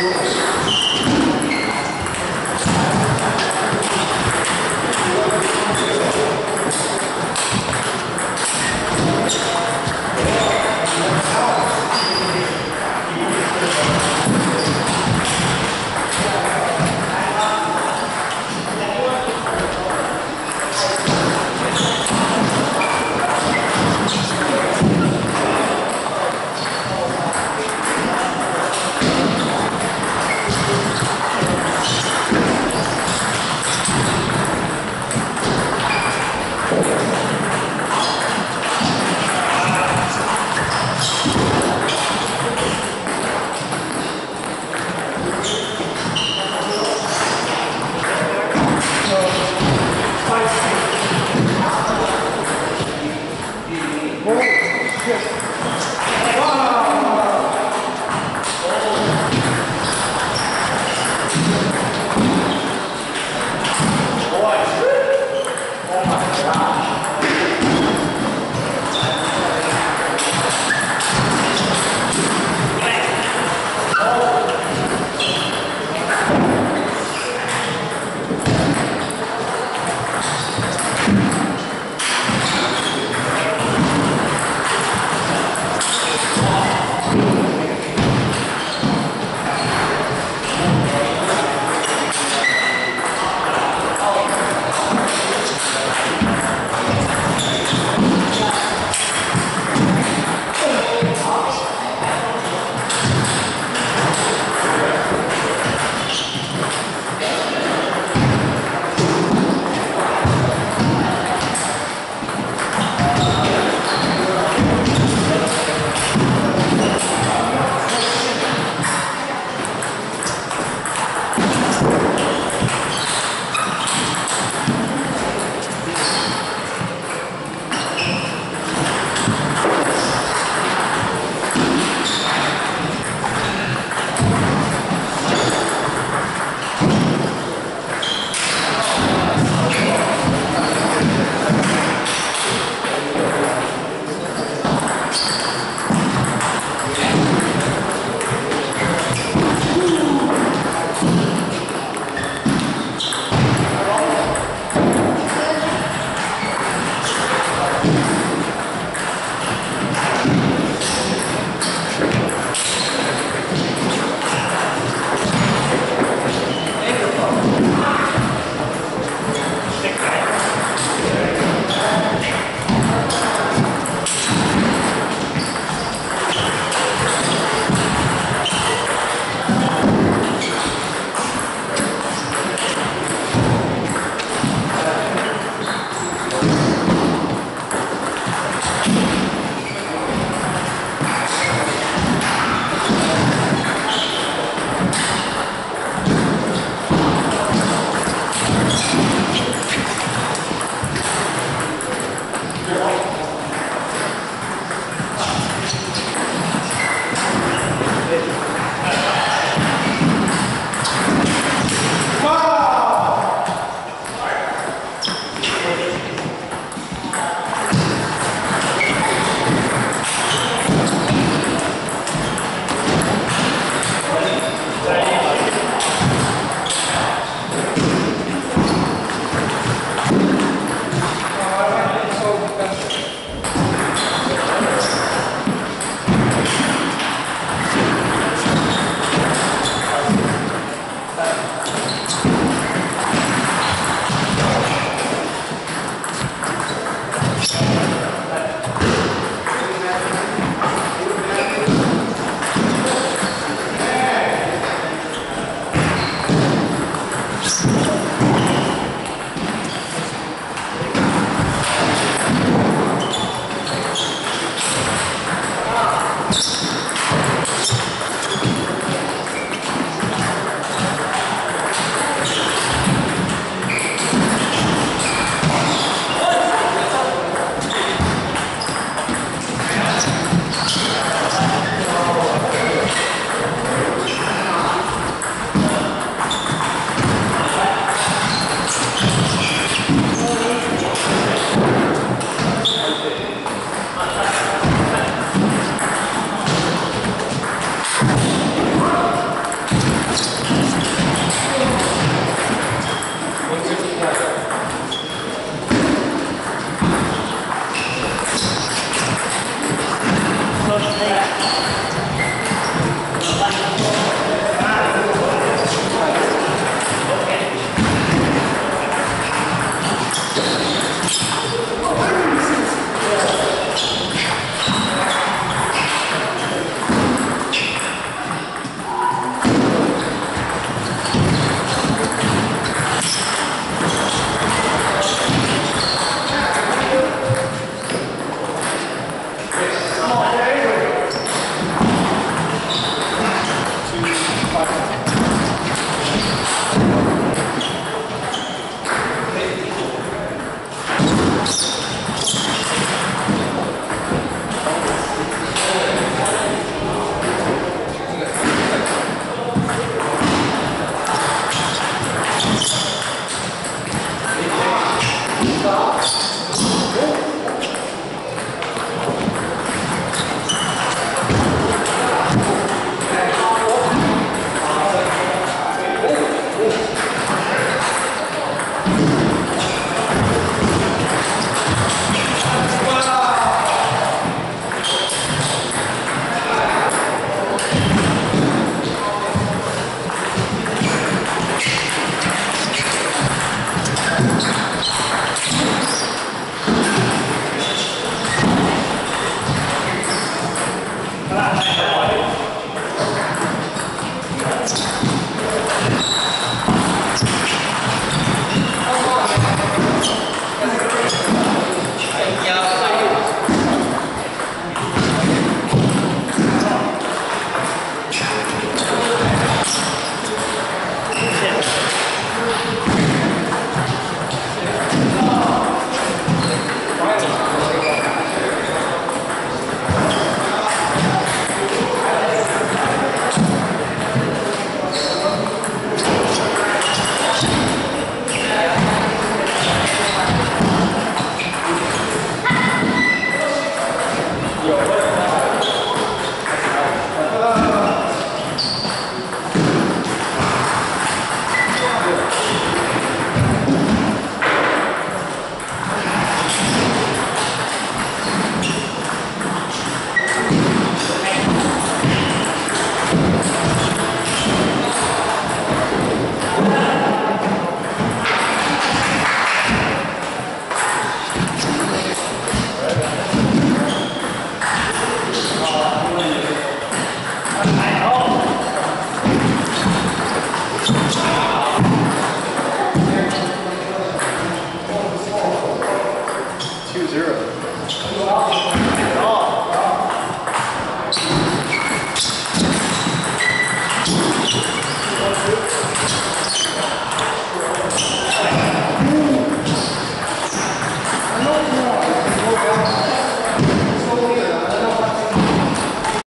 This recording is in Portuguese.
todos.